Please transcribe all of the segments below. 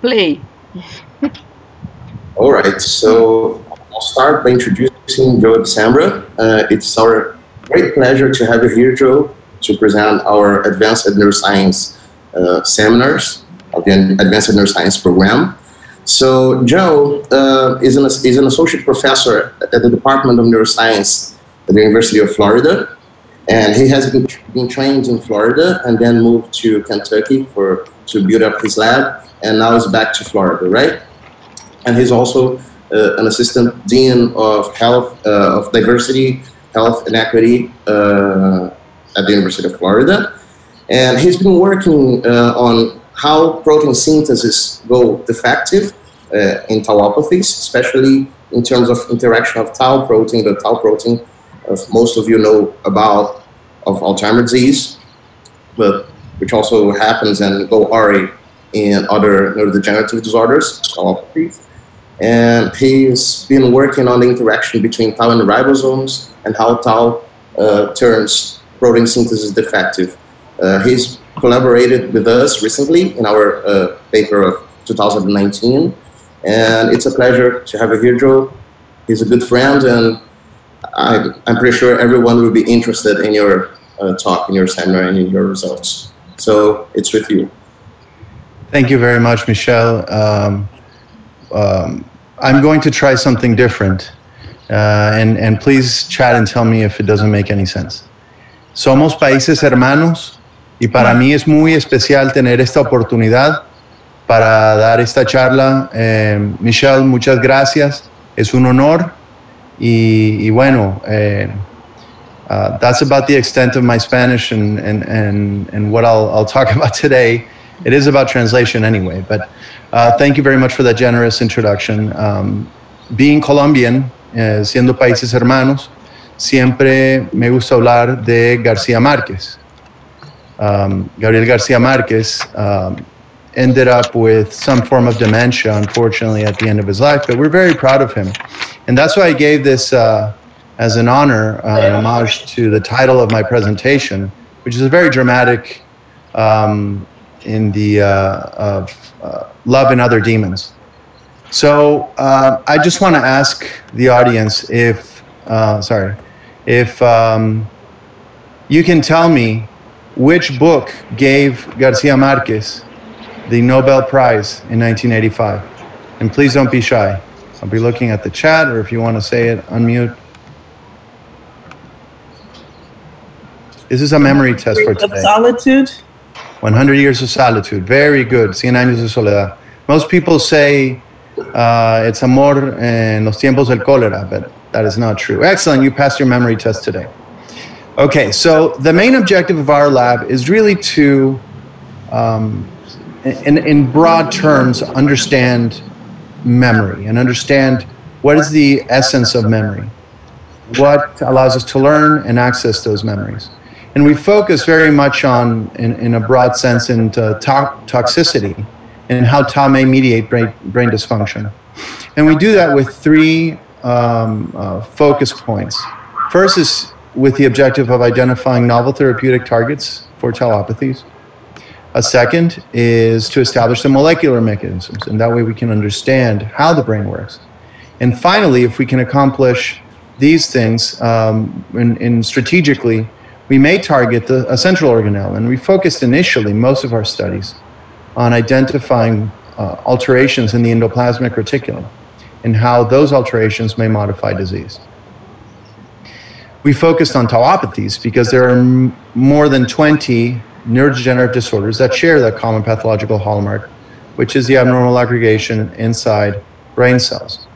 Play. All right, so I'll start by introducing Joe Abisambra. Uh, it's our great pleasure to have you here, Joe, to present our Advanced Neuroscience uh, seminars of the Advanced Neuroscience program. So Joe uh, is, an, is an associate professor at the Department of Neuroscience at the University of Florida. And he has been, been trained in Florida and then moved to Kentucky for, to build up his lab. And now he's back to Florida, right? And he's also uh, an assistant dean of health, uh, of diversity, health, and equity uh, at the University of Florida. And he's been working uh, on how protein synthesis go defective uh, in tauopathies, especially in terms of interaction of tau protein, the tau protein, most of you know about of Alzheimer's disease, but which also happens in GOARI in other neurodegenerative disorders, tauopathies. And he's been working on the interaction between tau and ribosomes and how tau uh, turns protein synthesis defective. Uh, he's collaborated with us recently in our uh, paper of 2019. And it's a pleasure to have you here, Joe. He's a good friend, and I'm, I'm pretty sure everyone will be interested in your uh, talk, in your seminar, and in your results. So it's with you. Thank you very much, Michelle. Um, um, I'm going to try something different. Uh, and, and please chat and tell me if it doesn't make any sense. Somos países hermanos y para mí es muy especial tener esta oportunidad para dar esta charla. Eh, Michelle, muchas gracias. Es un honor. Y, bueno, eh, uh, that's about the extent of my Spanish and, and, and, and what I'll, I'll talk about today. It is about translation anyway, but uh, thank you very much for that generous introduction. Um, being Colombian, eh, siendo países hermanos, siempre me gusta hablar de García Márquez. Um, Gabriel García Márquez um, ended up with some form of dementia, unfortunately, at the end of his life, but we're very proud of him. And that's why I gave this uh, as an honor, uh, an homage to the title of my presentation, which is a very dramatic um, in the uh, of uh, love and other demons. So uh, I just want to ask the audience if, uh, sorry, if um, you can tell me which book gave Garcia Marquez the Nobel Prize in 1985. And please don't be shy. I'll be looking at the chat, or if you want to say it, unmute. This is a memory test for today. Solitude. 100 Years of Solitude. Very good. Cien años de soledad. Most people say uh, it's amor en los tiempos del cólera, but that is not true. Excellent. You passed your memory test today. Okay, so the main objective of our lab is really to, um, in, in broad terms, understand memory and understand what is the essence of memory, what allows us to learn and access those memories. And we focus very much on, in, in a broad sense, into to- toxicity and how tau may mediate brain, brain dysfunction. And we do that with three um, uh, focus points. First is with the objective of identifying novel therapeutic targets for tauopathies. A second is to establish the molecular mechanisms, and that way we can understand how the brain works. And finally, if we can accomplish these things um, in, in strategically, we may target the, a central organelle. And we focused initially most of our studies on identifying uh, alterations in the endoplasmic reticulum and how those alterations may modify disease. We focused on tauopathies because there are m- more than 20 neurodegenerative disorders that share that common pathological hallmark, which is the abnormal aggregation inside brain cells.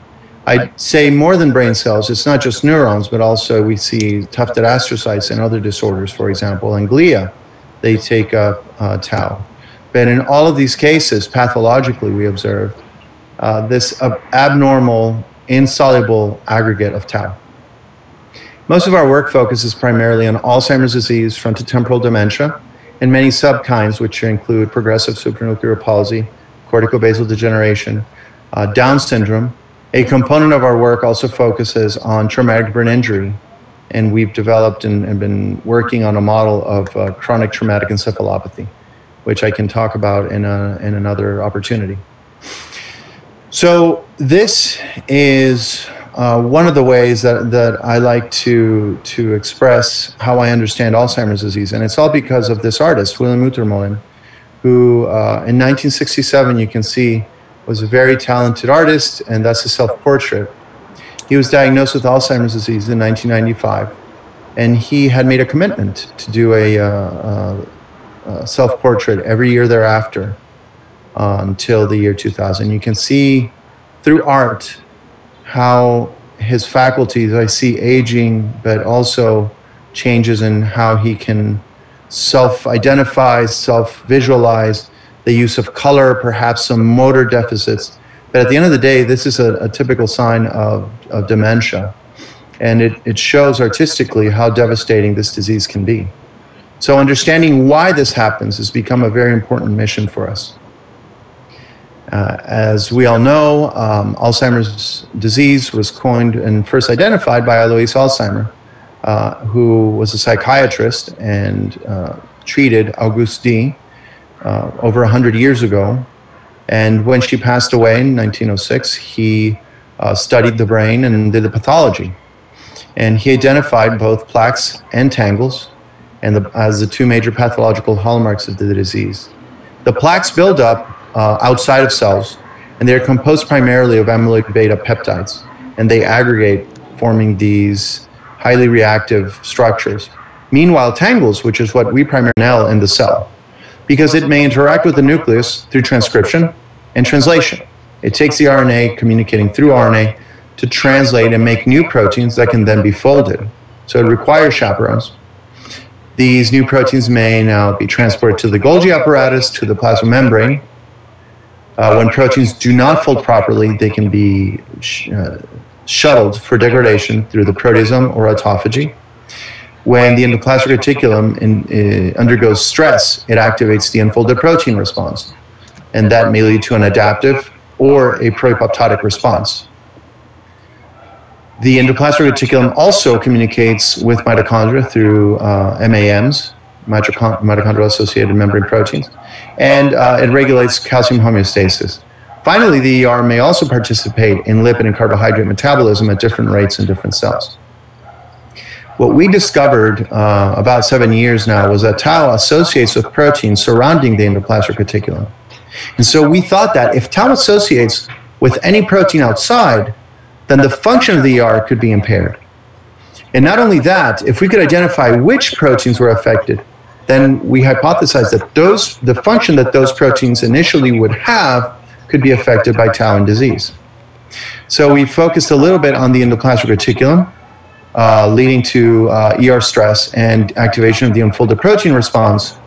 I'd say more than brain cells, it's not just neurons, but also we see tufted astrocytes and other disorders, for example, and glia, they take up uh, tau. But in all of these cases, pathologically, we observe uh, this uh, abnormal, insoluble aggregate of tau. Most of our work focuses primarily on Alzheimer's disease, frontotemporal dementia, and many subkinds, which include progressive supranuclear palsy, corticobasal degeneration, uh, Down syndrome. A component of our work also focuses on traumatic brain injury, and we've developed and, and been working on a model of uh, chronic traumatic encephalopathy, which I can talk about in, a, in another opportunity. So, this is uh, one of the ways that, that I like to, to express how I understand Alzheimer's disease, and it's all because of this artist, Willem Utermohlen, who uh, in 1967, you can see, was a very talented artist, and that's a self portrait. He was diagnosed with Alzheimer's disease in 1995, and he had made a commitment to do a, uh, uh, a self portrait every year thereafter uh, until the year 2000. You can see through art how his faculties, I see aging, but also changes in how he can self identify, self visualize, the use of color, perhaps some motor deficits. But at the end of the day, this is a, a typical sign of, of dementia. And it, it shows artistically how devastating this disease can be. So, understanding why this happens has become a very important mission for us. Uh, as we all know, um, Alzheimer's disease was coined and first identified by Alois Alzheimer, uh, who was a psychiatrist and uh, treated Auguste Dee uh, over 100 years ago. And when she passed away in 1906, he uh, studied the brain and did the pathology. And he identified both plaques and tangles and the, as the two major pathological hallmarks of the disease. The plaques build up uh, outside of cells, and they're composed primarily of amyloid beta peptides, and they aggregate, forming these highly reactive structures. Meanwhile, tangles, which is what we primarily in the cell, because it may interact with the nucleus through transcription and translation. It takes the RNA communicating through RNA to translate and make new proteins that can then be folded. So it requires chaperones. These new proteins may now be transported to the Golgi apparatus, to the plasma membrane, uh, when proteins do not fold properly, they can be sh- uh, shuttled for degradation through the proteasome or autophagy. When the endoplasmic reticulum in, uh, undergoes stress, it activates the unfolded protein response, and that may lead to an adaptive or a proapoptotic response. The endoplasmic reticulum also communicates with mitochondria through uh, MAMs, mitochondrial associated membrane proteins, and uh, it regulates calcium homeostasis. Finally, the ER may also participate in lipid and carbohydrate metabolism at different rates in different cells. What we discovered uh, about seven years now was that tau associates with proteins surrounding the endoplasmic reticulum. And so we thought that if tau associates with any protein outside, then the function of the ER could be impaired. And not only that, if we could identify which proteins were affected, then we hypothesized that those, the function that those proteins initially would have could be affected by tau and disease. So we focused a little bit on the endoplasmic reticulum, uh, leading to uh, ER stress and activation of the unfolded protein response.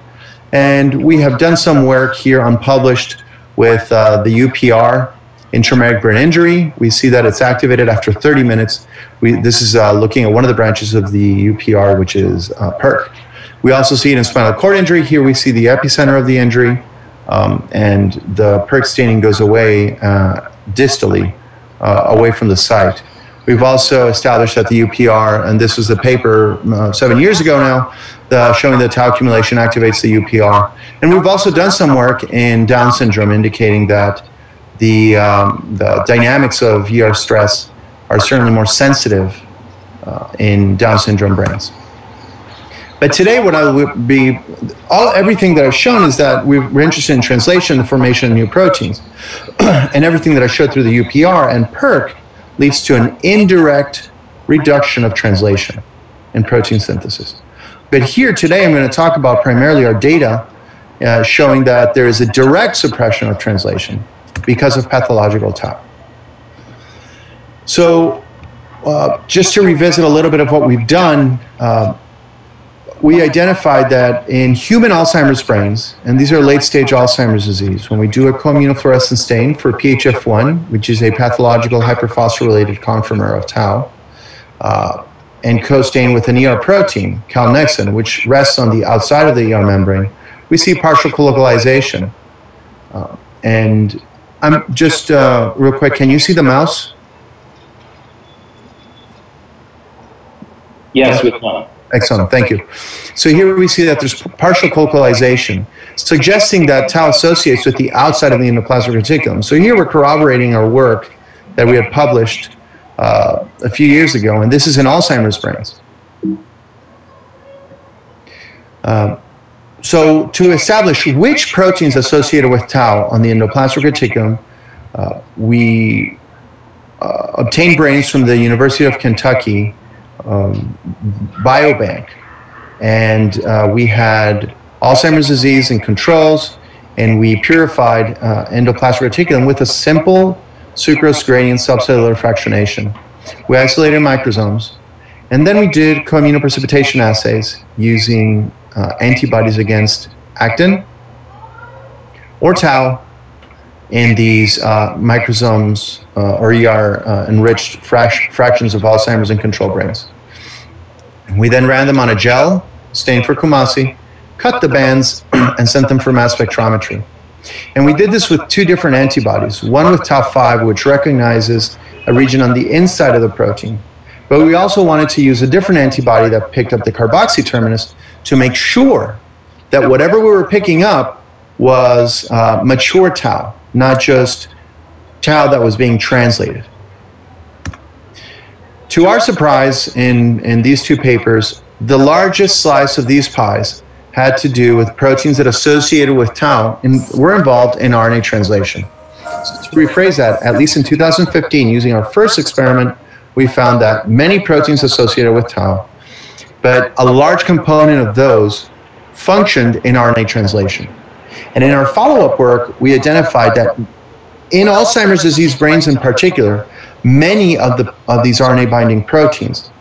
And we have done some work here unpublished with uh, the UPR in traumatic brain injury. We see that it's activated after 30 minutes. We, this is uh, looking at one of the branches of the UPR, which is uh, PERK. We also see it in spinal cord injury. Here we see the epicenter of the injury, um, and the PERK staining goes away uh, distally, uh, away from the site. We've also established that the UPR, and this was the paper uh, seven years ago now, showing that tau accumulation activates the UPR. And we've also done some work in Down syndrome indicating that the, um, the dynamics of ER stress are certainly more sensitive uh, in Down syndrome brains. But today, what I would be all everything that I've shown is that we're interested in translation, the formation of new proteins, and everything that I showed through the UPR and PERK leads to an indirect reduction of translation in protein synthesis. But here today, I'm going to talk about primarily our data uh, showing that there is a direct suppression of translation because of pathological tau. So, uh, just to revisit a little bit of what we've done. Uh, we identified that in human Alzheimer's brains, and these are late stage Alzheimer's disease, when we do a co-immunofluorescence stain for PHF1, which is a pathological hyperphosphorylated conformer of tau, uh, and co-stain with an ER protein, calnexin, which rests on the outside of the ER membrane, we see partial colocalization. Uh, and I'm just uh, real quick. Can you see the mouse? Yes, we can. Excellent, thank you. So here we see that there's partial colocalization, suggesting that tau associates with the outside of the endoplasmic reticulum. So here we're corroborating our work that we had published uh, a few years ago, and this is in Alzheimer's brains. Uh, so to establish which proteins associated with tau on the endoplasmic reticulum, uh, we uh, obtained brains from the University of Kentucky um, biobank. And uh, we had Alzheimer's disease and controls, and we purified uh, endoplasmic reticulum with a simple sucrose gradient subcellular fractionation. We isolated microsomes, and then we did co-immunoprecipitation assays using uh, antibodies against actin or tau in these uh, microsomes uh, or ER uh, enriched frac- fractions of Alzheimer's and control brains. We then ran them on a gel stained for Coomassie, cut the bands, and sent them for mass spectrometry. And we did this with two different antibodies one with tau 5, which recognizes a region on the inside of the protein. But we also wanted to use a different antibody that picked up the carboxy terminus to make sure that whatever we were picking up was uh, mature tau, not just tau that was being translated. To our surprise, in, in these two papers, the largest slice of these pies had to do with proteins that associated with tau and were involved in RNA translation. So to rephrase that, at least in 2015, using our first experiment, we found that many proteins associated with tau, but a large component of those functioned in RNA translation. And in our follow up work, we identified that in Alzheimer's disease brains in particular, many of, the, of these RNA binding proteins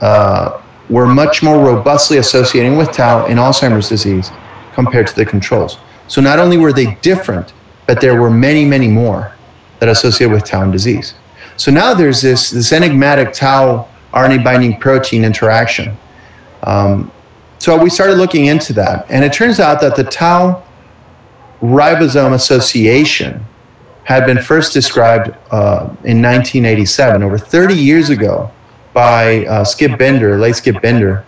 uh, were much more robustly associating with tau in Alzheimer's disease compared to the controls. So not only were they different, but there were many, many more that associated with tau disease. So now there's this, this enigmatic tau RNA binding protein interaction. Um, so we started looking into that, and it turns out that the tau ribosome association had been first described uh, in 1987, over 30 years ago, by uh, Skip Binder, late Skip Binder,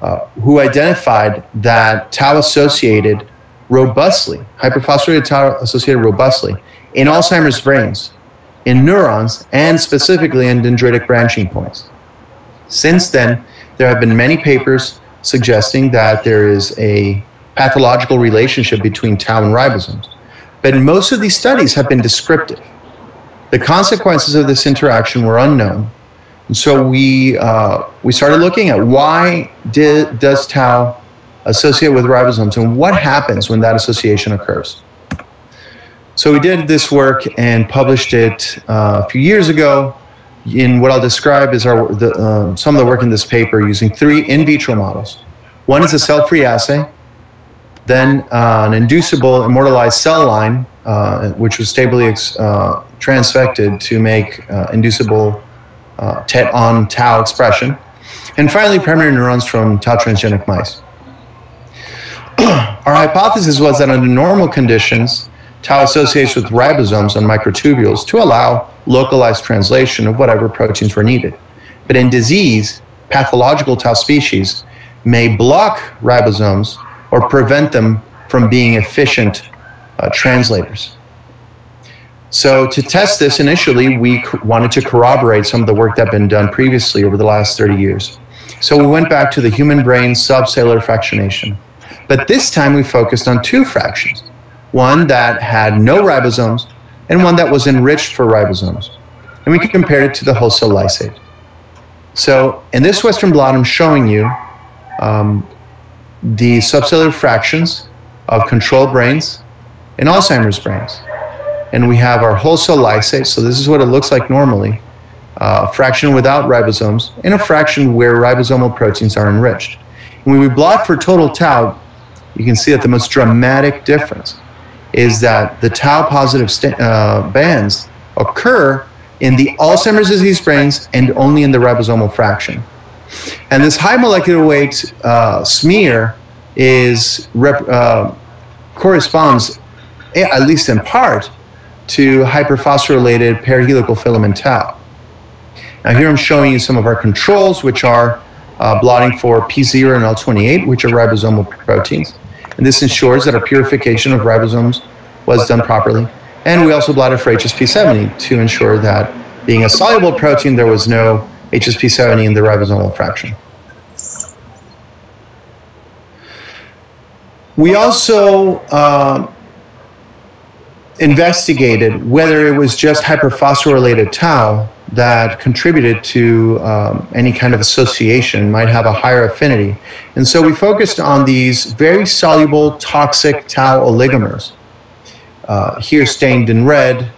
uh, who identified that tau associated robustly, hyperphosphorylated tau associated robustly in Alzheimer's brains, in neurons, and specifically in dendritic branching points. Since then, there have been many papers suggesting that there is a pathological relationship between tau and ribosomes. But most of these studies have been descriptive. The consequences of this interaction were unknown. And so we, uh, we started looking at why did, does tau associate with ribosomes and what happens when that association occurs. So we did this work and published it uh, a few years ago in what I'll describe as our, the, uh, some of the work in this paper using three in vitro models. One is a cell-free assay, then uh, an inducible immortalized cell line, uh, which was stably uh, transfected to make uh, inducible uh, TET on tau expression. And finally, primary neurons from tau transgenic mice. Our hypothesis was that under normal conditions, tau associates with ribosomes on microtubules to allow localized translation of whatever proteins were needed. But in disease, pathological tau species may block ribosomes or prevent them from being efficient uh, translators. So, to test this initially, we wanted to corroborate some of the work that had been done previously over the last 30 years. So, we went back to the human brain subcellular fractionation. But this time we focused on two fractions one that had no ribosomes and one that was enriched for ribosomes. And we compared it to the whole cell lysate. So, in this Western blot, I'm showing you um, the subcellular fractions of control brains and Alzheimer's brains. And we have our whole cell lysate, so this is what it looks like normally uh, a fraction without ribosomes, and a fraction where ribosomal proteins are enriched. When we blot for total tau, you can see that the most dramatic difference is that the tau positive uh, bands occur in the Alzheimer's disease brains and only in the ribosomal fraction. And this high molecular weight uh, smear is rep- uh, corresponds at least in part, to hyperphosphorylated paired helical filament tau. Now here I'm showing you some of our controls, which are uh, blotting for P0 and L28, which are ribosomal proteins. And this ensures that our purification of ribosomes was done properly. And we also blotted for HSP70 to ensure that being a soluble protein, there was no HSP70 in the ribosomal fraction. We also uh, investigated whether it was just hyperphosphorylated tau that contributed to um, any kind of association might have a higher affinity. And so we focused on these very soluble toxic tau oligomers, uh, here stained in red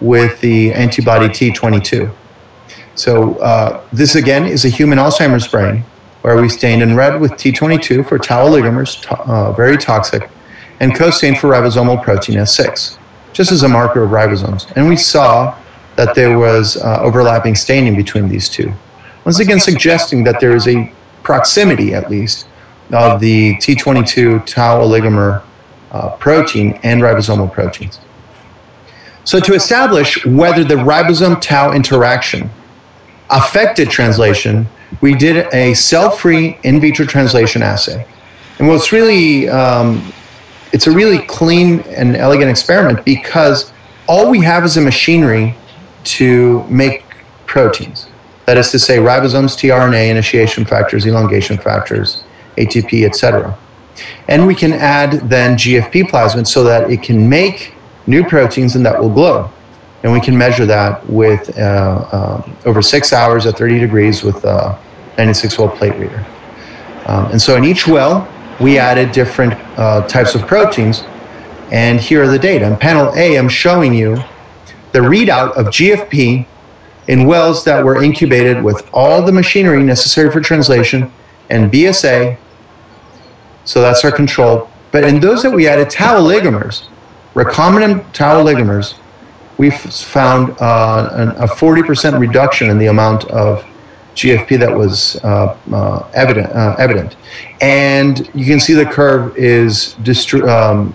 with the antibody T22. So uh, this again is a human Alzheimer's brain where we stained in red with T22 for tau oligomers, to, uh, very toxic, and co-stained for ribosomal protein S6, just as a marker of ribosomes. And we saw that there was uh, overlapping staining between these two. Once again, suggesting that there is a proximity, at least, of the T22 tau oligomer uh, protein and ribosomal proteins. So, to establish whether the ribosome tau interaction affected translation, we did a cell free in vitro translation assay. And what's really, um, it's a really clean and elegant experiment because all we have is a machinery to make proteins. That is to say, ribosomes, tRNA, initiation factors, elongation factors, ATP, etc. And we can add then GFP plasmid so that it can make new proteins and that will glow. And we can measure that with uh, uh, over six hours at 30 degrees with a 96 well plate reader. Um, and so in each well, we added different uh, types of proteins. And here are the data. In panel A, I'm showing you the readout of GFP in wells that were incubated with all the machinery necessary for translation and BSA. So that's our control. But in those that we added tau oligomers, recombinant tau oligomers, we found uh, a 40% reduction in the amount of GFP that was uh, uh, evident, uh, evident. And you can see the curve is um,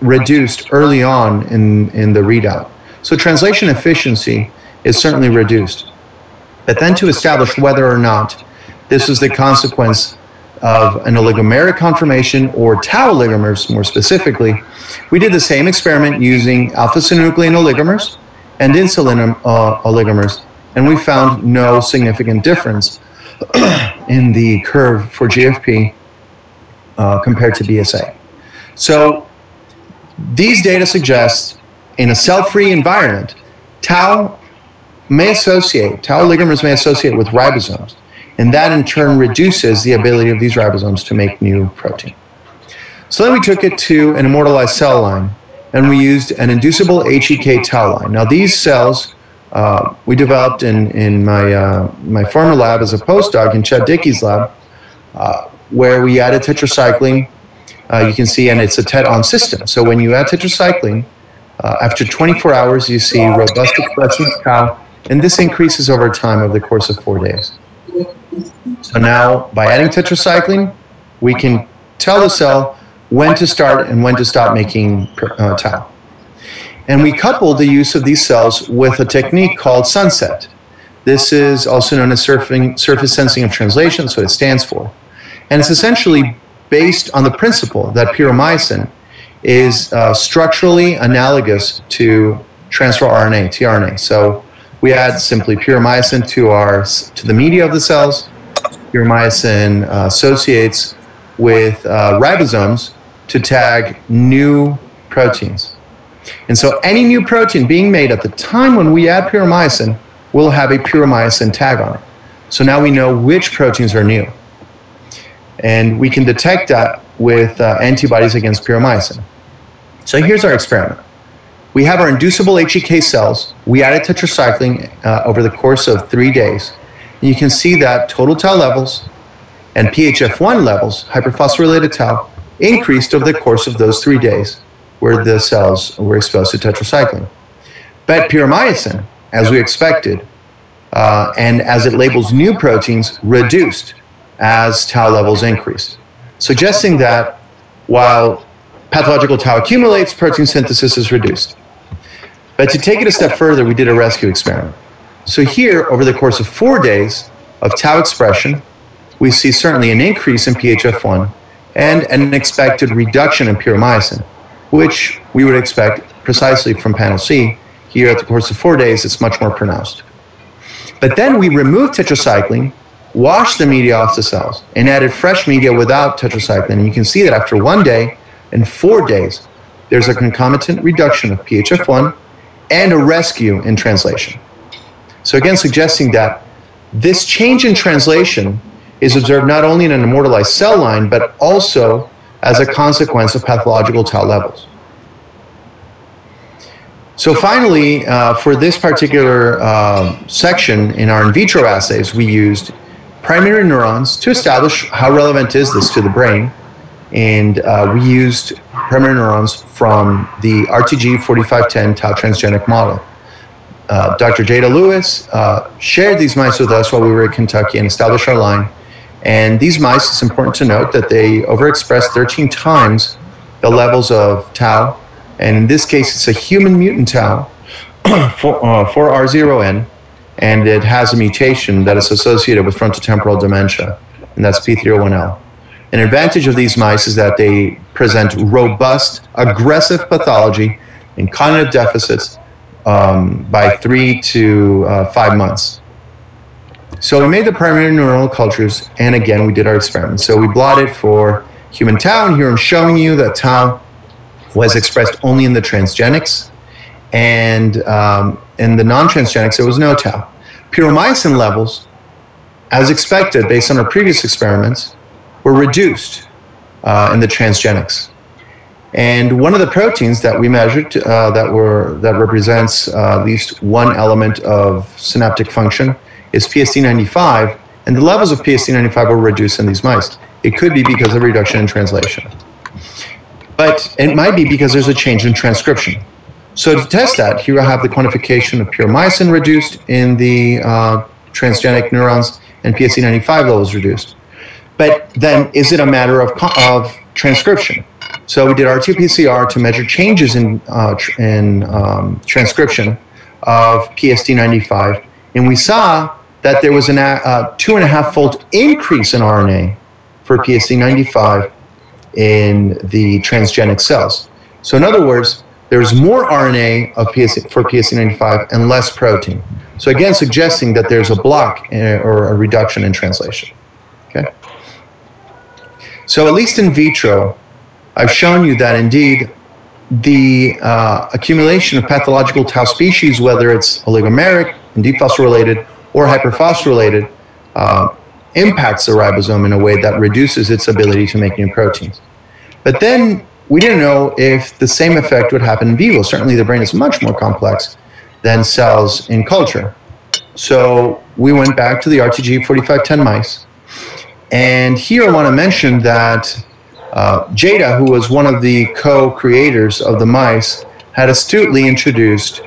reduced early on in, in the readout. So translation efficiency is certainly reduced. But then to establish whether or not this is the consequence of an oligomeric conformation or tau oligomers more specifically, we did the same experiment using alpha synuclein oligomers and insulin uh, oligomers, and we found no significant difference in the curve for GFP uh, compared to BSA. So these data suggest in a cell-free environment, tau may associate, tau oligomers may associate with ribosomes, and that in turn reduces the ability of these ribosomes to make new protein. So then we took it to an immortalized cell line, and we used an inducible HEK tau line. Now these cells uh, we developed in, in my, uh, my former lab as a postdoc in Chad Dickey's lab, uh, where we added tetracycline. Uh, you can see, and it's a TET-on system. So when you add tetracycline, uh, after 24 hours, you see robust expression of tau, and this increases over time over the course of four days. So now, by adding tetracycline, we can tell the cell when to start and when to stop making uh, tau. And we couple the use of these cells with a technique called sunset. This is also known as surfing, surface sensing of translation, so it stands for. And it's essentially based on the principle that puromycin is uh, structurally analogous to transfer RNA, tRNA. So we add simply puromycin to our to the media of the cells. Puromycin uh, associates with uh, ribosomes to tag new proteins. And so any new protein being made at the time when we add puromycin will have a puromycin tag on it. So now we know which proteins are new. And we can detect that with uh, antibodies against puromycin. So here's our experiment. We have our inducible HEK cells. We added tetracycline uh, over the course of three days. And you can see that total tau levels and PHF1 levels, hyperphosphorylated tau, increased over the course of those three days where the cells were exposed to tetracycline. But puromycin, as we expected, uh, and as it labels new proteins, reduced as tau levels increased, suggesting that while pathological tau accumulates, protein synthesis is reduced. But to take it a step further, we did a rescue experiment. So here, over the course of four days of tau expression, we see certainly an increase in PHF1 and an expected reduction in puromycin, which we would expect precisely from panel C. Here, at the course of four days, it's much more pronounced. But then we removed tetracycline, washed the media off the cells, and added fresh media without tetracycline. And you can see that after one day and four days, there's a concomitant reduction of PHF1 and a rescue in translation. So, again, suggesting that this change in translation is observed not only in an immortalized cell line, but also as a consequence of pathological tau levels. So finally, uh, for this particular uh, section in our in vitro assays, we used primary neurons to establish how relevant is this to the brain. And uh, we used primary neurons from the RTG 4510 tau transgenic model. Uh, Dr. Jada Lewis uh, shared these mice with us while we were at Kentucky and established our line. And these mice, it's important to note that they overexpress 13 times the levels of tau and in this case, it's a human mutant tau for, uh, 4R0N, and it has a mutation that is associated with frontotemporal dementia, and that's P301L. An advantage of these mice is that they present robust, aggressive pathology and cognitive deficits um, by three to uh, five months. So we made the primary neuronal cultures, and again, we did our experiment. So we blotted for human tau, and here I'm showing you that tau was expressed only in the transgenics, and um, in the non-transgenics there was no tau. Puromycin levels, as expected based on our previous experiments, were reduced uh, in the transgenics. And one of the proteins that we measured uh, that were that represents uh, at least one element of synaptic function is PSD95, and the levels of PSD95 were reduced in these mice. It could be because of reduction in translation but it might be because there's a change in transcription. So to test that, here I have the quantification of puromycin reduced in the uh, transgenic neurons and PSD95 levels reduced. But then is it a matter of, of transcription? So we did RT-PCR to measure changes in, uh, tr in um, transcription of PSD95, and we saw that there was a uh, two and a half fold increase in RNA for PSD95 in the transgenic cells. So in other words, there's more RNA of PS, for PSD95 and less protein. So again, suggesting that there's a block eh, or a reduction in translation. Okay. So at least in vitro, I've shown you that indeed the uh, accumulation of pathological tau species, whether it's oligomeric and dephosphorylated or hyperphosphorylated, uh, impacts the ribosome in a way that reduces its ability to make new proteins. But then we didn't know if the same effect would happen in vivo. Certainly, the brain is much more complex than cells in culture. So we went back to the RTG 4510 mice. And here I want to mention that uh, Jada, who was one of the co creators of the mice, had astutely introduced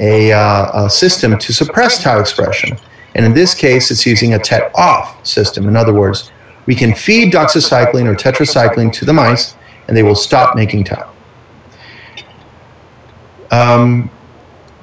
a, uh, a system to suppress tau expression. And in this case, it's using a TET off system. In other words, we can feed doxycycline or tetracycline to the mice, and they will stop making tau. Um,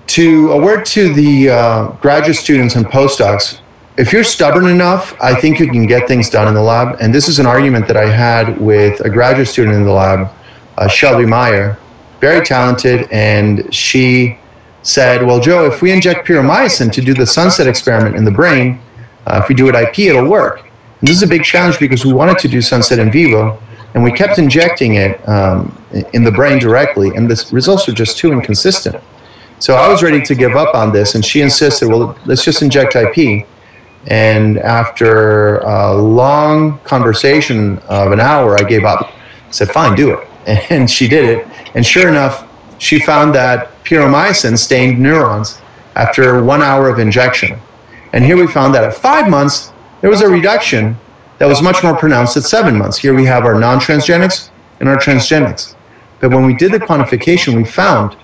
to a word to the uh, graduate students and postdocs, if you're stubborn enough, I think you can get things done in the lab. And this is an argument that I had with a graduate student in the lab, uh, Shelby Meyer, very talented, and she said, well, Joe, if we inject puromycin to do the sunset experiment in the brain, uh, if we do it IP, it'll work. And this is a big challenge because we wanted to do sunset in vivo, and we kept injecting it um, in the brain directly, and the results were just too inconsistent. So I was ready to give up on this, and she insisted, well, let's just inject IP. And after a long conversation of an hour, I gave up. I said, fine, do it. And she did it. And sure enough, she found that puromycin stained neurons after one hour of injection. And here we found that at five months, there was a reduction that was much more pronounced at seven months. Here we have our non transgenics and our transgenics. But when we did the quantification, we found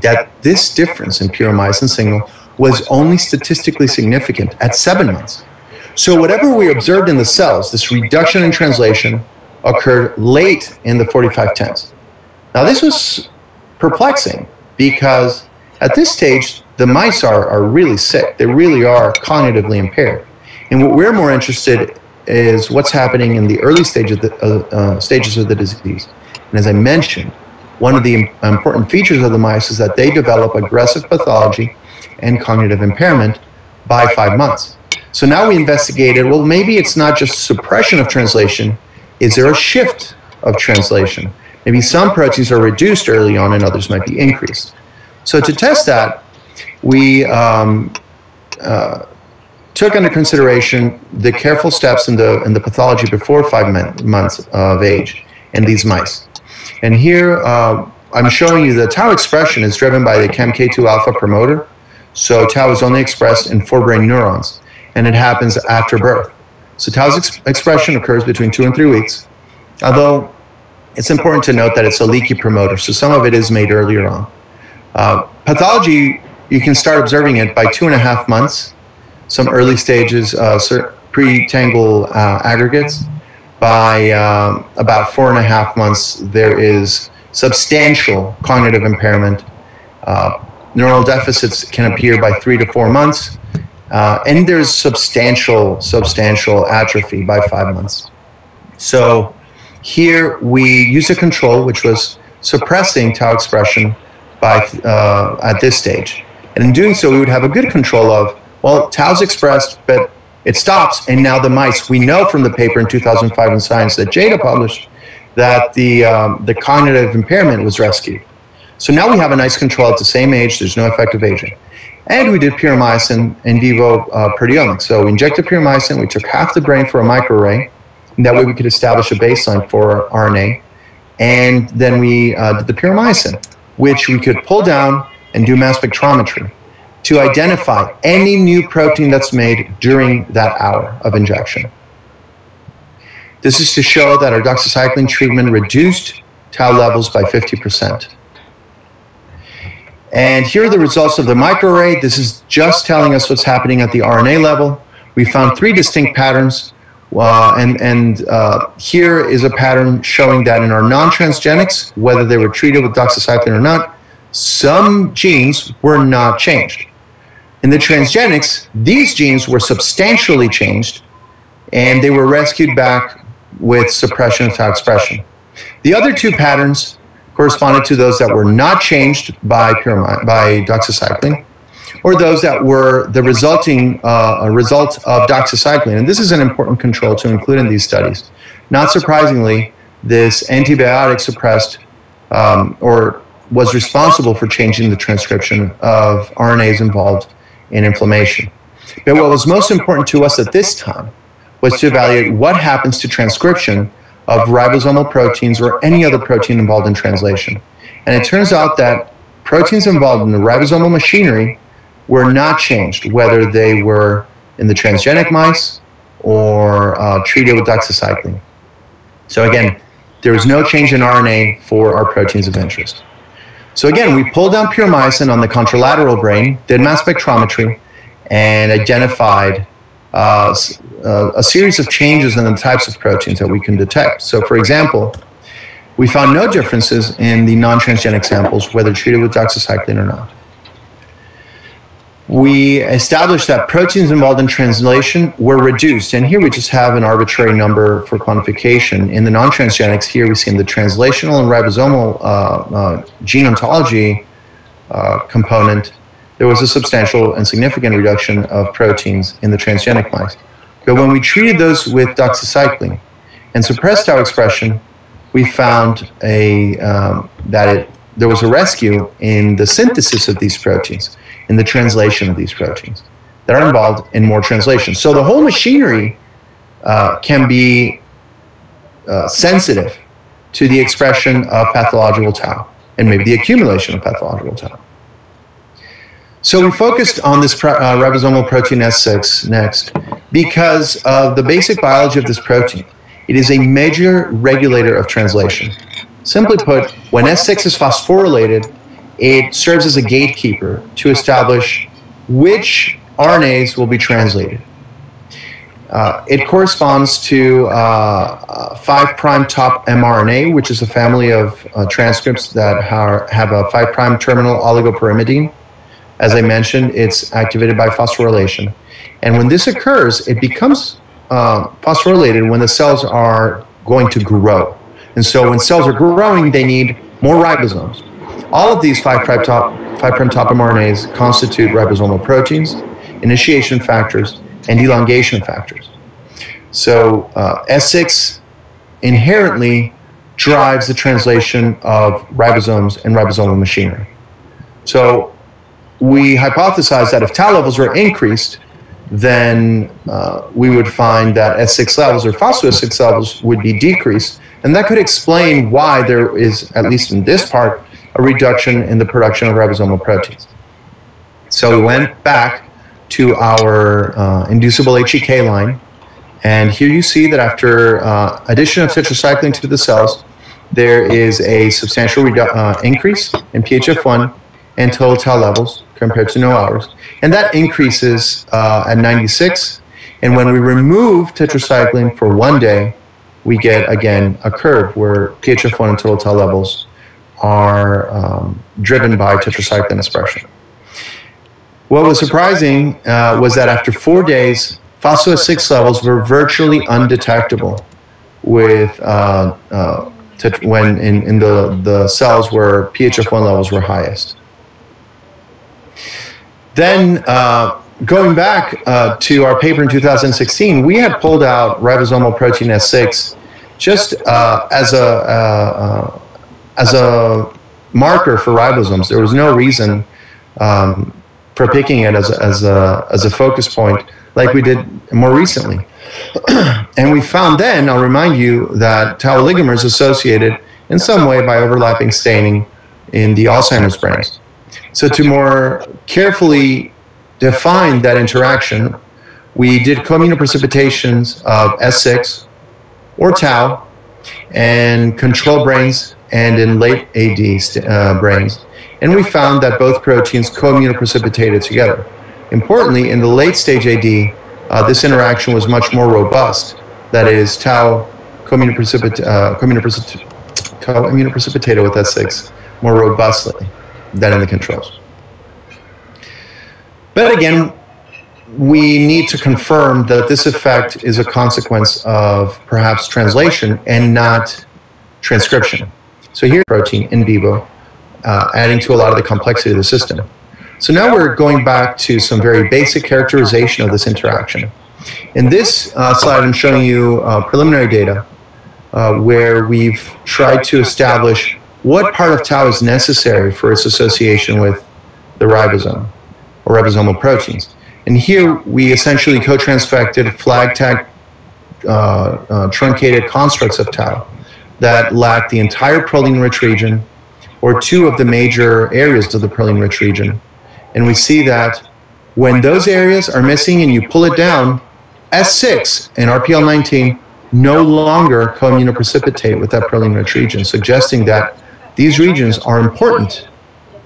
that this difference in puromycin signal was only statistically significant at seven months. So, whatever we observed in the cells, this reduction in translation occurred late in the 4510s. Now, this was perplexing because at this stage, the mice are, are really sick. They really are cognitively impaired. And what we're more interested is what's happening in the early stage of the, uh, uh, stages of the disease. And as I mentioned, one of the important features of the mice is that they develop aggressive pathology and cognitive impairment by five months. So now we investigated well, maybe it's not just suppression of translation, is there a shift of translation? Maybe some proteins are reduced early on and others might be increased. So to test that, we um, uh, took under consideration the careful steps in the, in the pathology before five months of age in these mice. And here uh, I'm showing you the tau expression is driven by the CAMK2 alpha promoter. So tau is only expressed in forebrain neurons, and it happens after birth. So tau's ex expression occurs between two and three weeks, although it's important to note that it's a leaky promoter, so some of it is made earlier on. Uh, pathology, you can start observing it by two and a half months, some early stages, uh, pre-tangle uh, aggregates. By um, about four and a half months, there is substantial cognitive impairment. Uh, neural deficits can appear by three to four months, uh, and there's substantial, substantial atrophy by five months. So here we use a control which was suppressing tau expression by uh, at this stage. And in doing so, we would have a good control of, well, tau's expressed, but it stops. And now the mice, we know from the paper in 2005 in Science that Jada published that the, um, the cognitive impairment was rescued. So now we have a nice control at the same age, there's no effective aging. And we did puromycin in vivo uh, proteomics. So we injected puromycin, we took half the brain for a microarray, and that way we could establish a baseline for RNA. And then we uh, did the puromycin which we could pull down and do mass spectrometry to identify any new protein that's made during that hour of injection. This is to show that our doxycycline treatment reduced tau levels by 50%. And here are the results of the microarray. This is just telling us what's happening at the RNA level. We found three distinct patterns uh, and and uh, here is a pattern showing that in our non-transgenics, whether they were treated with doxycycline or not, some genes were not changed. In the transgenics, these genes were substantially changed, and they were rescued back with suppression of tau expression. The other two patterns corresponded to those that were not changed by, by doxycycline, or those that were the resulting uh, result of doxycycline. And this is an important control to include in these studies. Not surprisingly, this antibiotic suppressed um, or was responsible for changing the transcription of RNAs involved in inflammation. But what was most important to us at this time was to evaluate what happens to transcription of ribosomal proteins or any other protein involved in translation. And it turns out that proteins involved in the ribosomal machinery were not changed, whether they were in the transgenic mice or uh, treated with doxycycline. So again, there was no change in RNA for our proteins of interest. So again, we pulled down puromycin on the contralateral brain, did mass spectrometry, and identified uh, uh, a series of changes in the types of proteins that we can detect. So for example, we found no differences in the non-transgenic samples, whether treated with doxycycline or not we established that proteins involved in translation were reduced. And here we just have an arbitrary number for quantification. In the non transgenics, here we see in the translational and ribosomal uh, uh, gene ontology uh, component, there was a substantial and significant reduction of proteins in the transgenic mice. But when we treated those with doxycycline and suppressed tau expression, we found a, um, that it, there was a rescue in the synthesis of these proteins in the translation of these proteins that are involved in more translation. So the whole machinery uh, can be uh, sensitive to the expression of pathological tau and maybe the accumulation of pathological tau. So we focused on this uh, ribosomal protein S6 next because of the basic biology of this protein. It is a major regulator of translation. Simply put, when S6 is phosphorylated, it serves as a gatekeeper to establish which RNAs will be translated. Uh, it corresponds to uh, 5' top mRNA, which is a family of uh, transcripts that have a 5' terminal oligopyrimidine. As I mentioned, it's activated by phosphorylation. And when this occurs, it becomes uh, phosphorylated when the cells are going to grow. And so when cells are growing, they need more ribosomes. All of these 5' top, 5' top mRNAs constitute ribosomal proteins, initiation factors, and elongation factors. So uh, S6 inherently drives the translation of ribosomes and ribosomal machinery. So we hypothesized that if tau levels were increased, then uh, we would find that S6 levels or phospho-S6 levels would be decreased. And that could explain why there is, at least in this part, a reduction in the production of ribosomal proteins. So we went back to our uh, inducible HEK line. And here you see that after uh, addition of tetracycline to the cells, there is a substantial uh, increase in PHF1 and total tau levels compared to no hours. And that increases uh, at 96. And when we remove tetracycline for one day, we get again a curve where PHF1 and total tau levels are um, driven by tetracycline expression. What was surprising uh, was that after four days, phospho-6 levels were virtually undetectable with uh, uh, when in, in the, the cells where PHF1 levels were highest. Then, uh, going back uh, to our paper in 2016, we had pulled out ribosomal protein S6 just uh, as a as a marker for ribosomes. There was no reason um, for picking it as a, as a, as a focus point like we did more recently. and we found then, I'll remind you, that tau oligomers associated in some way by overlapping staining in the Alzheimer's brains. So to more carefully define that interaction, we did co-immunoprecipitations of S6 or tau and control brains and in late AD uh, brains and we found that both proteins co-immunoprecipitated together. Importantly, in the late stage AD, uh, this interaction was much more robust. That is, tau co-immunoprecipitated uh, with S6 more robustly than in the controls. But again, we need to confirm that this effect is a consequence of perhaps translation and not transcription. So here, protein in vivo uh, adding to a lot of the complexity of the system. So now we're going back to some very basic characterization of this interaction. In this uh, slide, I'm showing you uh, preliminary data uh, where we've tried to establish what part of tau is necessary for its association with the ribosome or ribosomal proteins. And here we essentially co-transfected flag tag uh, uh, truncated constructs of tau that lack the entire proline-rich region or two of the major areas of the proline-rich region. And we see that when those areas are missing and you pull it down, S6 and RPL19 no longer co-immunoprecipitate with that proline-rich region, suggesting that these regions are important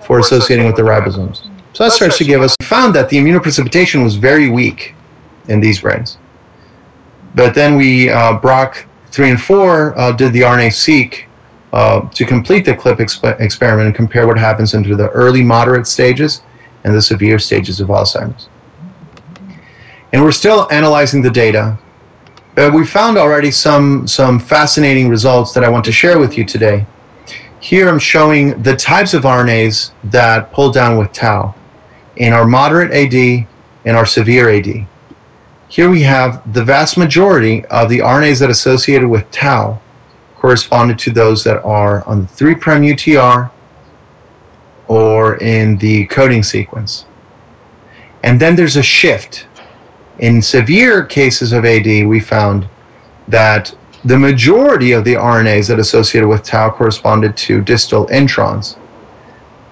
for associating with the ribosomes. So that starts to give us, found that the immunoprecipitation was very weak in these brains. But then we, uh, Brock 3 and 4, uh, did the RNA-seq uh, to complete the CLIP exp experiment and compare what happens into the early moderate stages and the severe stages of Alzheimer's. And we're still analyzing the data, but we found already some, some fascinating results that I want to share with you today. Here I'm showing the types of RNAs that pull down with tau in our moderate AD and our severe AD. Here we have the vast majority of the RNAs that associated with tau corresponded to those that are on the 3' UTR or in the coding sequence. And then there's a shift. In severe cases of AD, we found that the majority of the RNAs that associated with tau corresponded to distal introns.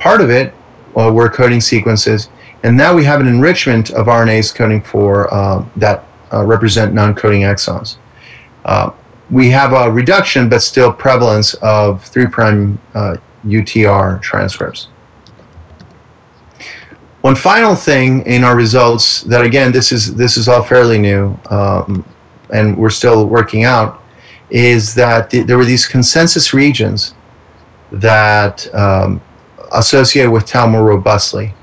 Part of it well, were coding sequences, and now we have an enrichment of RNAs coding for uh, that uh, represent non-coding exons. Uh, we have a reduction, but still prevalence of 3' uh, UTR transcripts. One final thing in our results that again, this is this is all fairly new, um, and we're still working out, is that th- there were these consensus regions that um, associated with tau more robustly.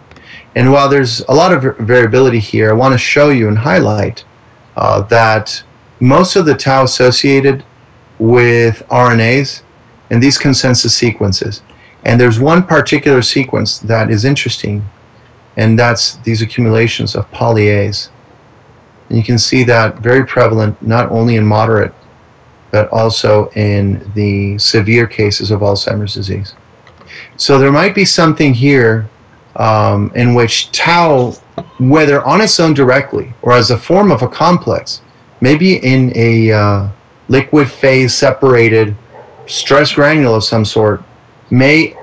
And while there's a lot of variability here, I want to show you and highlight uh, that most of the tau associated with RNAs and these consensus sequences. And there's one particular sequence that is interesting and that's these accumulations of poly-A's. And you can see that very prevalent not only in moderate, but also in the severe cases of Alzheimer's disease. So there might be something here um, in which tau, whether on its own directly or as a form of a complex, maybe in a uh, liquid phase separated stress granule of some sort, may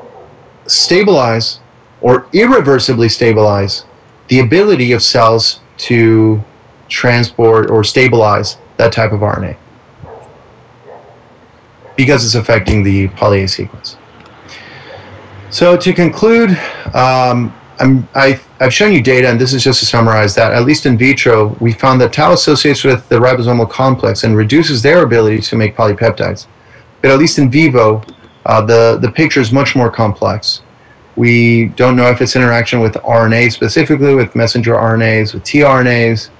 stabilize or irreversibly stabilize the ability of cells to transport or stabilize that type of RNA because it's affecting the poly A sequence. So to conclude, um, i have shown you data, and this is just to summarize that, at least in vitro, we found that tau associates with the ribosomal complex and reduces their ability to make polypeptides. But at least in vivo, uh, the, the picture is much more complex. We don't know if it's interaction with RNA specifically, with messenger RNAs, with tRNAs,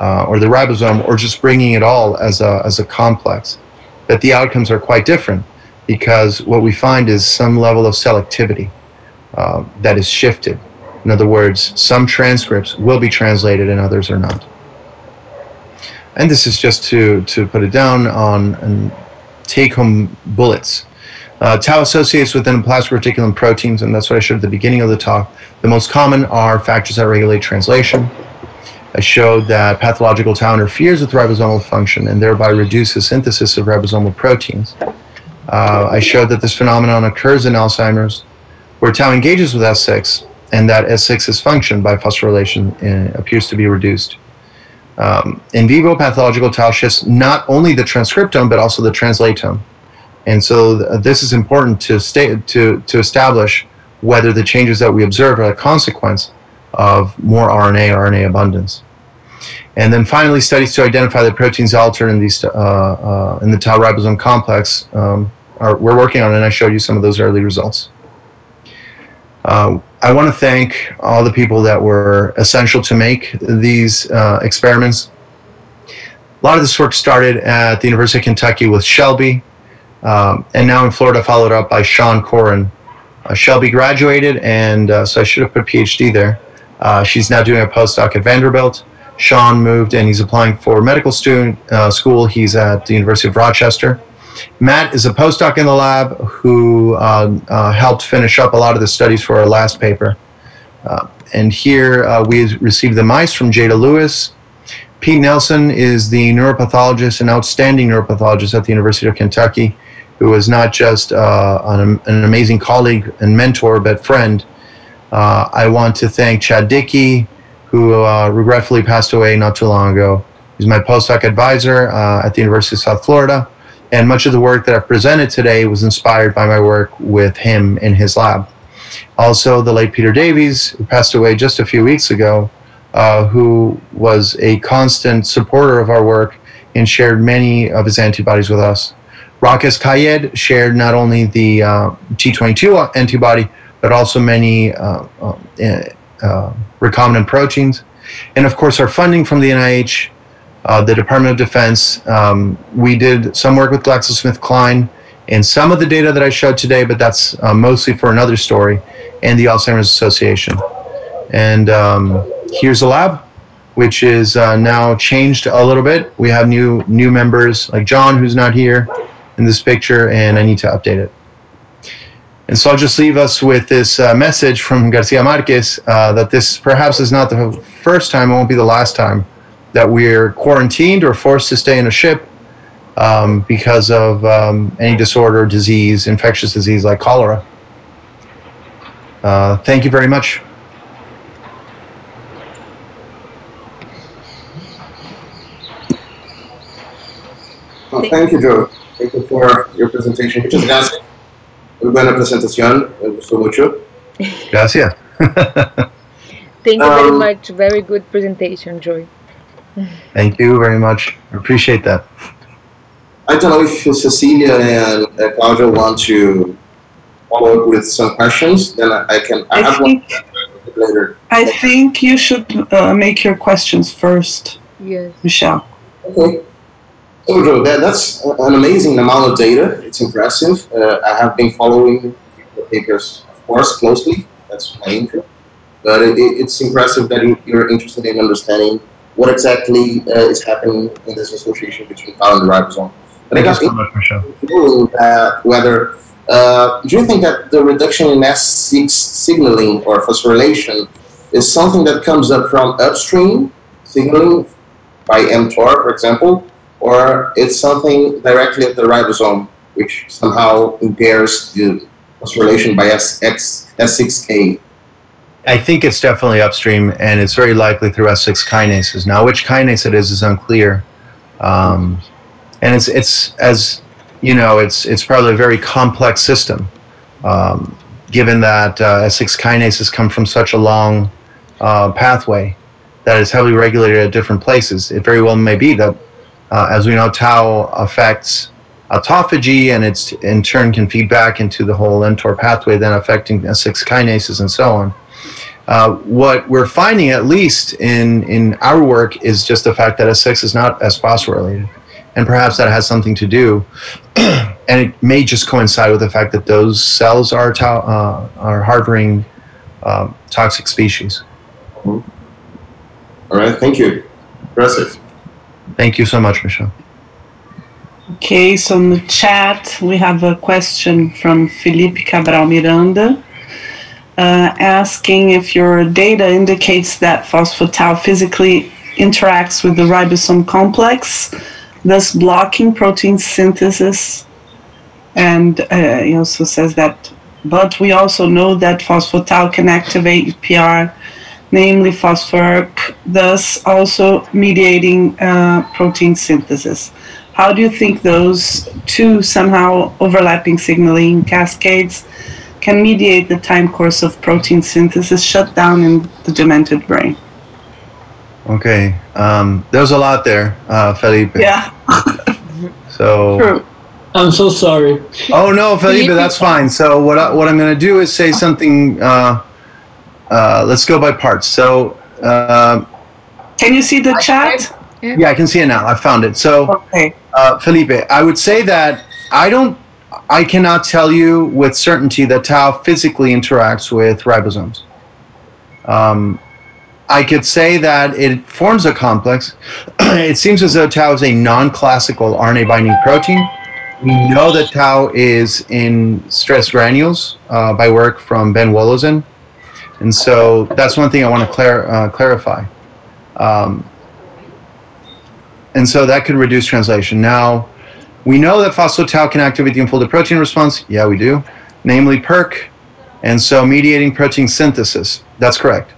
uh, or the ribosome, or just bringing it all as a, as a complex. But the outcomes are quite different because what we find is some level of selectivity uh, that is shifted. In other words, some transcripts will be translated and others are not. And this is just to, to put it down on and take home bullets. Uh, tau associates with endoplasmic reticulum proteins, and that's what I showed at the beginning of the talk. The most common are factors that regulate translation. I showed that pathological tau interferes with ribosomal function and thereby reduces synthesis of ribosomal proteins. Uh, I showed that this phenomenon occurs in Alzheimer's, where tau engages with S6, and that S6's function by phosphorylation uh, appears to be reduced. Um, in vivo, pathological tau shifts not only the transcriptome, but also the translatome. And so th this is important to, to, to establish whether the changes that we observe are a consequence of more RNA, RNA abundance. And then finally, studies to identify the proteins altered in, these, uh, uh, in the tau ribosome complex um, are, we're working on, and I showed you some of those early results. Uh, I want to thank all the people that were essential to make these uh, experiments. A lot of this work started at the University of Kentucky with Shelby, um, and now in Florida, followed up by Sean Coren. Uh, Shelby graduated, and uh, so I should have put a PhD there. Uh, she's now doing a postdoc at Vanderbilt. Sean moved and he's applying for medical student uh, school. He's at the University of Rochester. Matt is a postdoc in the lab who uh, uh, helped finish up a lot of the studies for our last paper. Uh, and here uh, we received the mice from Jada Lewis. Pete Nelson is the neuropathologist, an outstanding neuropathologist at the University of Kentucky, who is not just uh, an, an amazing colleague and mentor, but friend uh, I want to thank Chad Dickey, who uh, regretfully passed away not too long ago. He's my postdoc advisor uh, at the University of South Florida, and much of the work that I've presented today was inspired by my work with him in his lab. Also, the late Peter Davies, who passed away just a few weeks ago, uh, who was a constant supporter of our work and shared many of his antibodies with us. Rakesh Kayed shared not only the uh, T22 antibody, but also many uh, uh, uh, recombinant proteins. And of course, our funding from the NIH, the Department of Defense, um, we did some work with GlaxoSmithKline and some of the data that I showed today, but that's uh, mostly for another story, and the Alzheimer's Association. And um, here's a lab, which is uh, now changed a little bit. We have new new members like John, who's not here in this picture, and I need to update it. And so I'll just leave us with this uh, message from Garcia Marquez uh, that this perhaps is not the first time, it won't be the last time that we're quarantined or forced to stay in a ship um, because of um, any disorder, disease, infectious disease like cholera. Uh, thank you very much. Well, thank you, Joe. Thank you for your presentation. Muchas gracias. Muy buena presentación, me gustó mucho. Gracias. Thank you very Um, much. Very good presentation, Joy. Thank you very much. I appreciate that. I don't know if Cecilia and uh, Claudia want to follow up with some questions. Then I, I can. I, I have one later. I think you should uh, make your questions first, Yes. Michelle. Okay. So, Joe, that, that's an amazing amount of data. It's impressive. Uh, I have been following the papers, of course, closely. That's my intro. But it, it, it's impressive that you- you're interested in understanding what exactly uh, is happening in this association between tau and the ribosome. But I Thank you got so much, Michelle. knowing whether uh, do you think that the reduction in S6 signaling or phosphorylation is something that comes up from upstream signaling by mTOR, for example, or it's something directly at the ribosome which somehow impairs the phosphorylation by S6, S6K? I think it's definitely upstream, and it's very likely through S6 kinases. Now, which kinase it is is unclear, um, and it's it's as you know, it's it's probably a very complex system, um, given that uh, S6 kinases come from such a long uh, pathway that is heavily regulated at different places. It very well may be that, uh, as we know, tau affects autophagy, and it's in turn can feed back into the whole mTOR pathway, then affecting S6 kinases and so on. Uh, what we're finding, at least in, in our work, is just the fact that S6 is not as phosphorylated. And perhaps that has something to do, and it may just coincide with the fact that those cells are, tau, uh, are harboring um, toxic species. All right, thank you. Impressive. Thank you so much, Michelle. Okay, so in the chat we have a question from Felipe Cabral Miranda uh, asking if your data indicates that phospho-tau physically interacts with the ribosome complex, thus blocking protein synthesis. And uh, he also says that, but we also know that phospho-tau can activate PR, namely phosphorc, thus also mediating uh, protein synthesis. How do you think those two somehow overlapping signaling cascades can mediate the time course of protein synthesis shut down in the demented brain? Okay, um, there's a lot there, uh, Felipe. Yeah, So. true. I'm so sorry. Oh no, Felipe, Felipe. that's fine. So what I, what I'm going to do is say something. Uh, uh, let's go by parts. So uh, Can you see the chat? yeah, I can see it now. I found it. So Okay. uh, Felipe, I would say that I don't, I cannot tell you with certainty that tau physically interacts with ribosomes. Um, I could say that it forms a complex. it seems as though tau is a non-classical RNA binding protein. We know that tau is in stress granules uh, by work from Ben Wolozin. And so that's one thing I want to clar- uh, clarify. Um, and so that could reduce translation. Now, we know that phospho-tau can activate the unfolded protein response. Yeah, we do. Namely PERK. And so mediating protein synthesis. That's correct.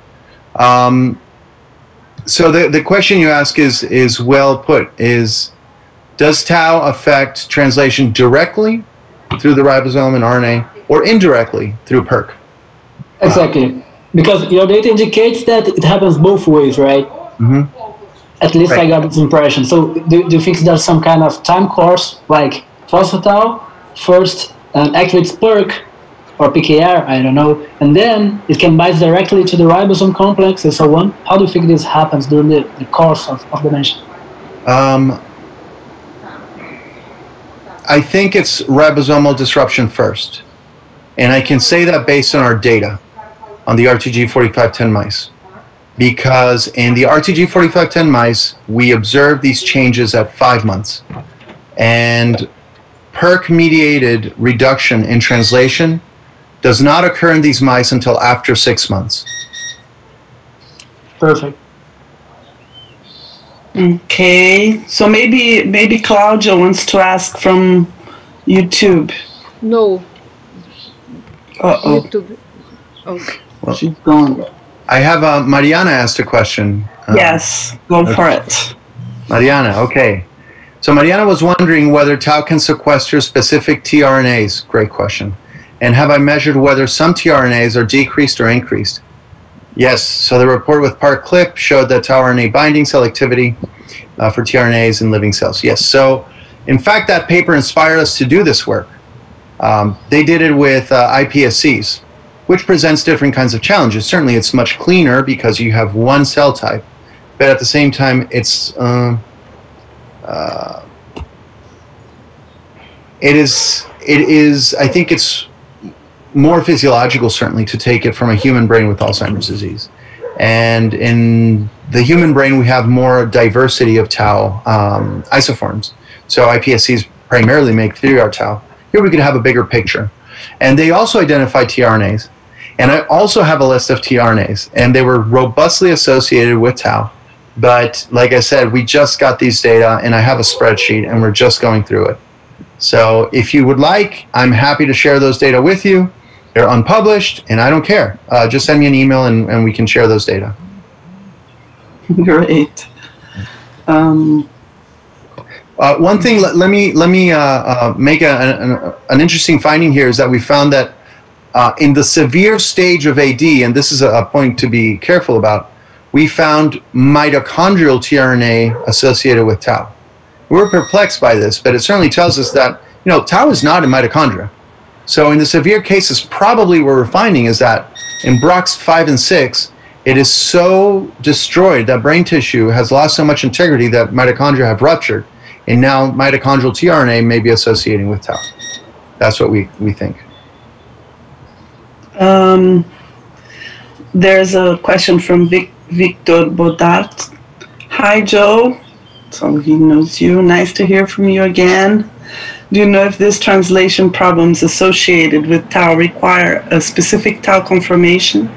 Um, so the, the question you ask is, is well put. Is does tau affect translation directly through the ribosome and RNA or indirectly through PERK? Exactly. Because your data indicates that it happens both ways, right? Mhm. At least I got this impression. So do, do you think there's some kind of time course, like phosphatau first um, activates PERK or PKR, I don't know, and then it can bind directly to the ribosome complex and so on? How do you think this happens during the, the course of, of dementia? Um, I think it's ribosomal disruption first. And I can say that based on our data on the RTG 4510 mice. Because in the RTG 4510 mice, we observed these changes at five months. And PERK mediated reduction in translation does not occur in these mice until after six months. Perfect. Okay. So maybe maybe Claudia wants to ask from YouTube. No, Uh oh. YouTube. Okay. She's gone. I have uh, Mariana asked a question. Uh, Yes, go for it. Mariana, okay. So Mariana was wondering whether tau can sequester specific tRNAs. Great question. And have I measured whether some tRNAs are decreased or increased? Yes. So the report with Park Clip showed that tau RNA binding selectivity uh, for tRNAs in living cells. Yes. So, in fact, that paper inspired us to do this work. Um, they did it with uh, iPSCs, which presents different kinds of challenges. Certainly, it's much cleaner because you have one cell type, but at the same time, it's um, uh, it is it is. I think it's more physiological, certainly, to take it from a human brain with Alzheimer's disease. And in the human brain, we have more diversity of tau um, isoforms. So iPSCs primarily make 3R tau. Here we could have a bigger picture. And they also identify tRNAs. And I also have a list of tRNAs, and they were robustly associated with tau. But like I said, we just got these data, and I have a spreadsheet, and we're just going through it. So if you would like, I'm happy to share those data with you. They're unpublished, and I don't care. Uh, just send me an email, and, and we can share those data. Great. Um, Uh, one thing, let, let me let me uh, uh, make a, an, an interesting finding here is that we found that uh, in the severe stage of AD, and this is a, point to be careful about, we found mitochondrial tRNA associated with tau. We're perplexed by this, but it certainly tells us that you know tau is not in mitochondria. So in the severe cases, probably what we're finding is that in Brox five and six, it is so destroyed that brain tissue has lost so much integrity that mitochondria have ruptured, and now mitochondrial tRNA may be associating with tau. That's what we, we think. Um, there's a question from Vic, Victor Bodart. Hi, Joe. So he knows you. Nice to hear from you again. Do you know if these translation problems associated with tau require a specific tau conformation?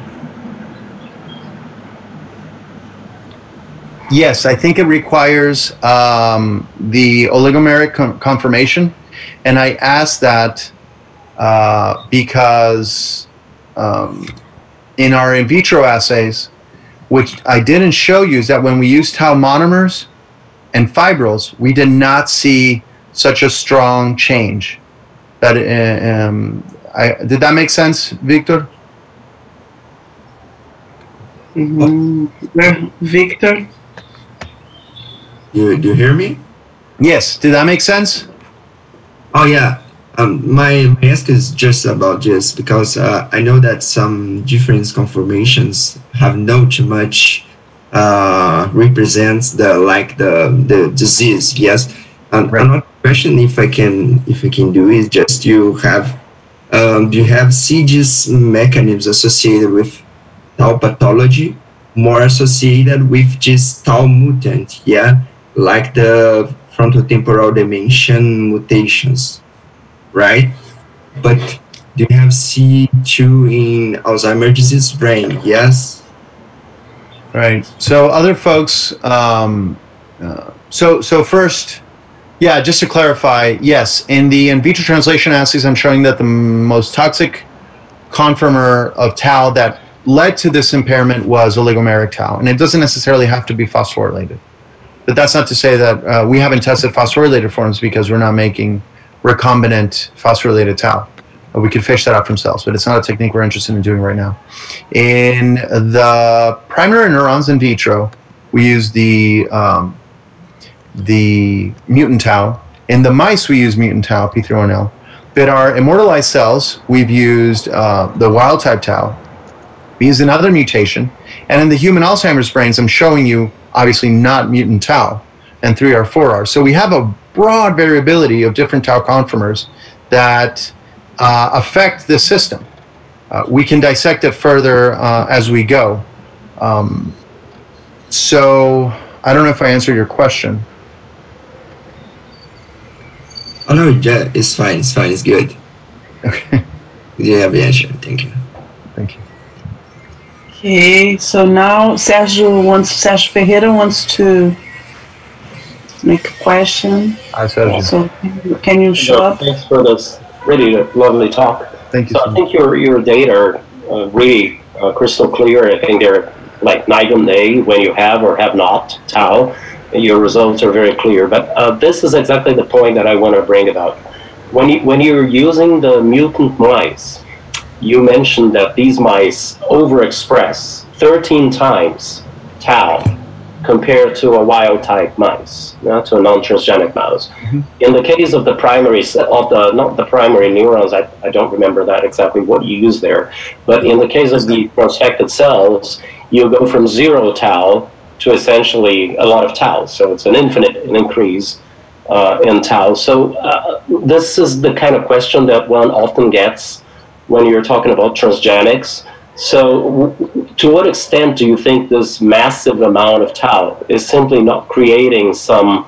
Yes, I think it requires um, the oligomeric con- conformation, and I ask that uh, because um, in our in vitro assays, which I didn't show you, is that when we used tau monomers and fibrils, we did not see such a strong change. That uh, um, I, did that make sense, Victor? Mhm. Victor? You, do you hear me? Yes. Did that make sense? Oh yeah. Um, my, my ask is just about this because uh, I know that some different conformations have not too much uh, represents the like the the disease. Yes. Um, Right. Another question, if I can if I can do is just you have um, do you have CGS mechanisms associated with tau pathology more associated with this tau mutant? Yeah, like the frontotemporal dimension mutations, right? But do you have C2 in Alzheimer's disease brain? Yes. Right. So other folks. Um, uh, so so first, yeah. Just to clarify, yes. In the in vitro translation assays, I'm showing that the most toxic conformer of tau that led to this impairment was oligomeric tau, and it doesn't necessarily have to be phosphorylated. But that's not to say that uh, we haven't tested phosphorylated forms because we're not making recombinant phosphorylated tau. Uh, We could fish that out from cells, but it's not a technique we're interested in doing right now. In the primary neurons in vitro, we use the um, the mutant tau. In the mice, we use mutant tau, P31L. But our immortalized cells, we've used uh, the wild type tau. We use another mutation. And in the human Alzheimer's brains, I'm showing you obviously not mutant tau and 3R, 4R. So we have a broad variability of different tau conformers that uh, affect the system. Uh, we can dissect it further uh, as we go. Um, so I don't know if I answered your question. Oh no, yeah, it's fine. It's fine. It's good. Okay, You have the answer. Thank you. thank you. Okay, so now Sergio wants Sergio Ferreira wants to make a question. I said So can you show up? Thanks for this really lovely talk. Thank you. So so I much. think your your data are uh, really uh, crystal clear. I think they're like night and day when you have or have not tau. Your results are very clear. But uh, this is exactly the point that I want to bring about. When you when you're using the mutant mice, you mentioned that these mice overexpress 13 times tau compared to a wild type mouse, not to a non-transgenic mouse. In the case of the primary of the not the primary neurons, I, I don't remember that exactly what you use there, but in the case of the transfected cells, you go from zero tau to essentially a lot of tau. So it's an infinite increase uh, in tau. So uh, this is the kind of question that one often gets when you're talking about transgenics. So, to what extent do you think this massive amount of tau is simply not creating some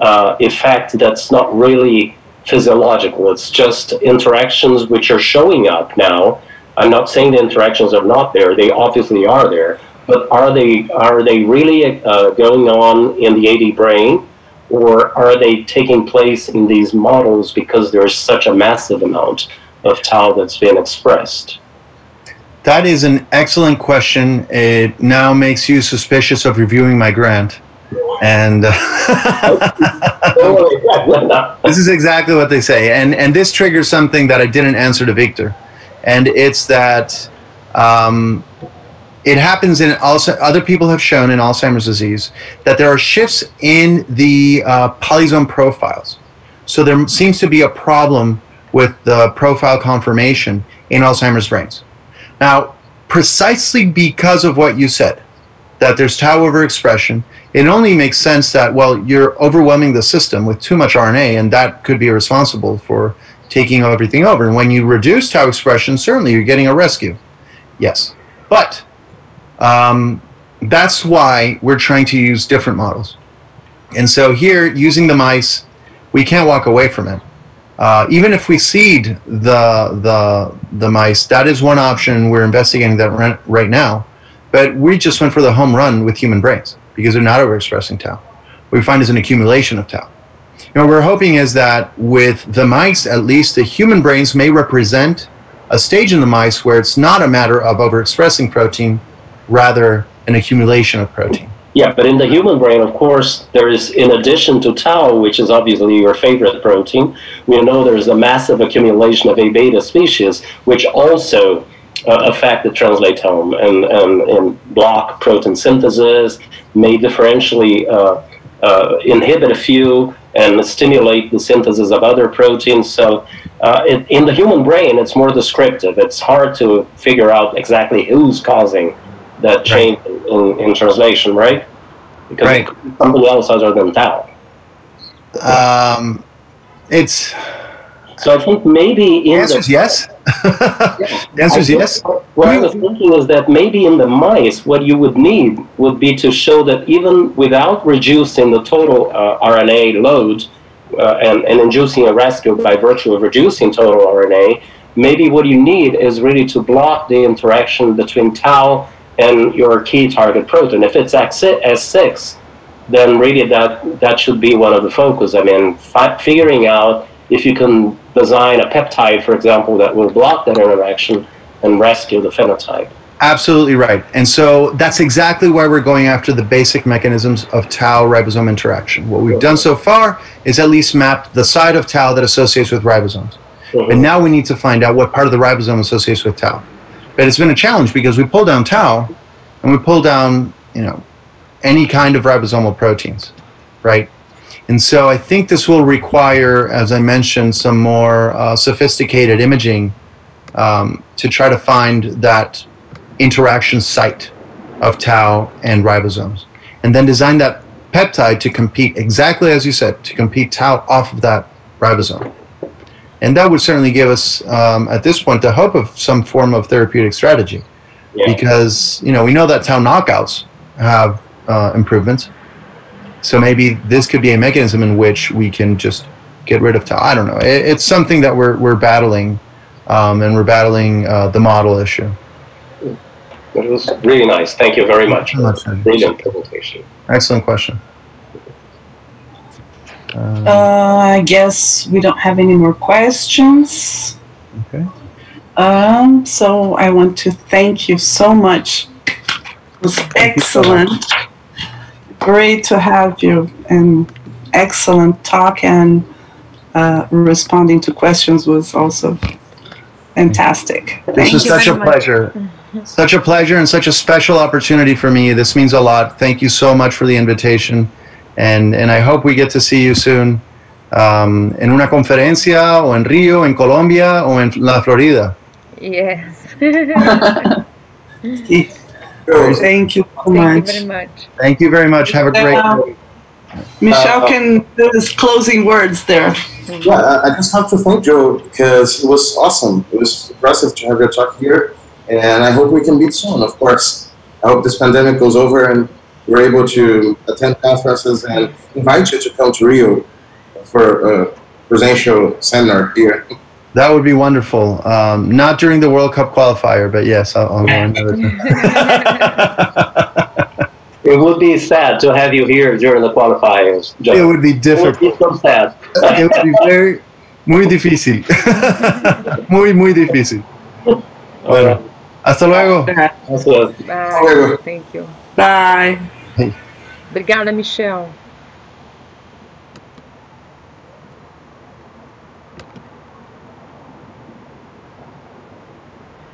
uh, effect that's not really physiological? It's just interactions which are showing up now. I'm not saying the interactions are not there; they obviously are there. But are they are they really uh, going on in the AD brain, or are they taking place in these models because there's such a massive amount of tau that's being expressed? That is an excellent question. It now makes you suspicious of reviewing my grant. And this is exactly what they say. And, and this triggers something that I didn't answer to Victor. And it's that um, it happens in also, other people have shown in Alzheimer's disease that there are shifts in the uh, polysome profiles. So there seems to be a problem with the profile conformation in Alzheimer's brains. Now, precisely because of what you said, that there's tau overexpression, it only makes sense that, well, you're overwhelming the system with too much RNA, and that could be responsible for taking everything over. And when you reduce tau expression, certainly you're getting a rescue. Yes. But um, that's why we're trying to use different models. And so here, using the mice, we can't walk away from it. Uh, even if we seed the the the mice, that is one option. We're investigating that right, now, but we just went for the home run with human brains because they're not overexpressing tau. What we find is an accumulation of tau. Know, what we're hoping is that with the mice, at least the human brains may represent a stage in the mice where it's not a matter of overexpressing protein, rather an accumulation of protein. Yeah, but in the human brain, of course, there is, in addition to tau, which is obviously your favorite protein, we know there's a massive accumulation of A beta species, which also uh, affect the translatome and, and, and block protein synthesis, may differentially uh, uh, inhibit a few and stimulate the synthesis of other proteins. So, uh, it, in the human brain, it's more descriptive. It's hard to figure out exactly who's causing that change in, in translation, right? Because Right. something else other than tau. Um, it's So I think maybe the in answer is the yes. the answer is yes. What I was thinking is that maybe in the mice, what you would need would be to show that even without reducing the total uh, RNA load uh, and, and inducing a rescue by virtue of reducing total RNA, maybe what you need is really to block the interaction between tau and your key target protein. If it's S6, then really that, that should be one of the focus. I mean, fi- figuring out if you can design a peptide, for example, that will block that interaction and rescue the phenotype. Absolutely right. And so that's exactly why we're going after the basic mechanisms of tau ribosome interaction. What we've done so far is at least map the side of tau that associates with ribosomes. Mm-hmm. And now we need to find out what part of the ribosome associates with tau. But it's been a challenge because we pull down tau and we pull down, you know, any kind of ribosomal proteins, right? And so I think this will require, as I mentioned, some more uh, sophisticated imaging um, to try to find that interaction site of tau and ribosomes, and then design that peptide to compete exactly as you said, to compete tau off of that ribosome. And that would certainly give us, um, at this point, the hope of some form of therapeutic strategy, Yeah. because you know we know that how knockouts have uh, improvements. So maybe this could be a mechanism in which we can just get rid of tau. I don't know. It, it's something that we're we're battling, um, and we're battling uh, the model issue. It was really nice. Thank you very much. Very much, Brilliant presentation. Excellent question. Uh, Uh, I guess we don't have any more questions. okay. Um, so I want to thank you so much. It was so excellent. Great to have you and excellent talk and uh, responding to questions was also fantastic. This Thank was you. such a much. pleasure. Such a pleasure and such a special opportunity for me. This means a lot. Thank you so much for the invitation. And, and I hope we get to see you soon um, en una conferencia o en Rio, en Colombia o en la Florida. Yes. Sí. Joe, Thank you so Thank you much. very much. Thank you very much. Have a great Um, day. Michelle Uh, can do his closing words there. Yeah, I I just have to thank Joe because it was awesome. It was impressive to have your talk here, and I hope we can meet soon. Of course, I hope this pandemic goes over and we're able to attend conferences and invite you to come to Rio for a presidential seminar here. That would be wonderful. Um, not during the World Cup qualifier, but yes, I'll, I'll go another time. It would be sad to have you here during the qualifiers, Joe. it would be It would difficult. be so sad. It would be very, muy difícil. muy, muy difícil. Bueno, hasta luego. That's what- Bye. Thank you. Bye. Obrigada, Michelle.